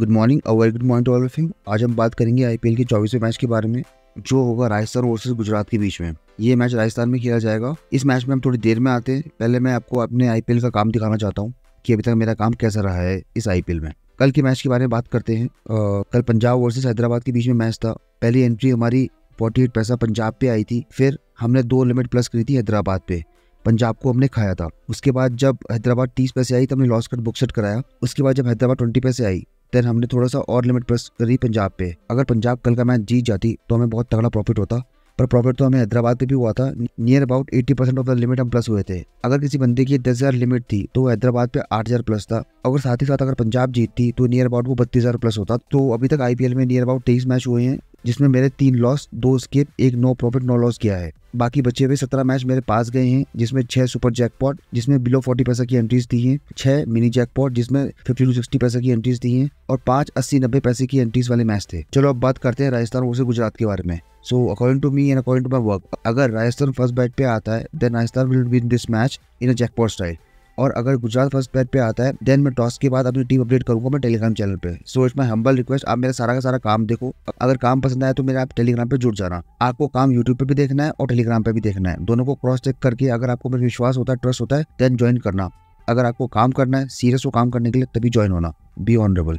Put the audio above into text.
Good morning और very good morning to all of आज हम बात करेंगे आईपीएल के चौबीसवें मैच के बारे में जो होगा राजस्थान वर्सेज गुजरात के बीच में। ये मैच राजस्थान में खेला जाएगा। इस मैच में हम थोड़ी देर में आते हैं। पहले मैं आपको अपने आईपीएल का काम दिखाना चाहता हूँ कि अभी तक मेरा काम कैसा रहा है इस आईपीएल में। कल के मैच के बारे में बात करते हैं। आ, कल पंजाब वर्सेज हैदराबाद के बीच में मैच था। पहली एंट्री हमारी फोर्टी एट पैसा पंजाब पे आई थी। फिर हमने दो लिमिट प्लस करी थी हैदराबाद पे। पंजाब को हमने खाया था। उसके बाद जब हैदराबाद तीस पैसे आई तो हमने लॉस कट बुक सेट कराया। उसके बाद जब हैदराबाद ट्वेंटी पैसे आई देन हमने थोड़ा सा और लिमिट प्रेस करी पंजाब पे। अगर पंजाब कल का मैच जीत जाती तो हमें बहुत तगड़ा प्रॉफिट होता। पर प्रॉफिट तो हमें हैदराबाद पे भी हुआ था। Near about 80 percent of the limit हम प्लस हुए थे। अगर किसी बंदे की दस हज़ार लिमिट थी तो हैदराबाद पे आठ हज़ार प्लस था। अगर साथ ही साथ अगर पंजाब जीतती तो नियर अबाउट वो बत्तीस हज़ार प्लस होता। तो अभी तक आईपीएल में नियर अबाउट तेईस मैच हुए हैं। जिसमें मेरे तीन लॉस दो स्किप एक नो प्रॉफिट नो लॉस किया है। बाकी बचे हुए सत्रह मैच मेरे पास गए हैं, जिसमें छह सुपर जैकपॉट जिसमें बिलो फोर्टी पैसा की एंट्रीज दी हैं, छह मिनी जैकपॉट जिसमें फिफ्टी टू सिक्सटी पैसा की एंट्रीज दी हैं, और पाँच अस्सी नब्बे पैसे की एंट्रीज वाले मैच थे। चलो अब बात करते हैं राजस्थान वर्सेस गुजरात के बारे में। So according to me and according to my work अगर राजस्थान फ़र्स्ट बैट पे आता है then Rajasthan will win this match in a jackpot style और अगर गुजरात फ़र्स्ट बैट पे आता है देन मैं टॉस के बाद अपनी टीम अपडेट करूँगा मैं टेलीग्राम चैनल पे। So it's my humble request आप मेरा सारा का सारा काम देखो। अगर काम पसंद आया तो मेरे आप टेलीग्राम पे जुड़ जाना। आपको काम यूट्यूब पे भी देखना है और टेलीग्राम पे भी देखना है। दोनों को क्रॉस चेक करके अगर आपको मेरे विश्वास होता है ट्रस्ट होता है देन ज्वाइन करना। अगर आपको काम करना है सीरियस को काम करने के लिए, तभी ज्वाइन होना। B honourable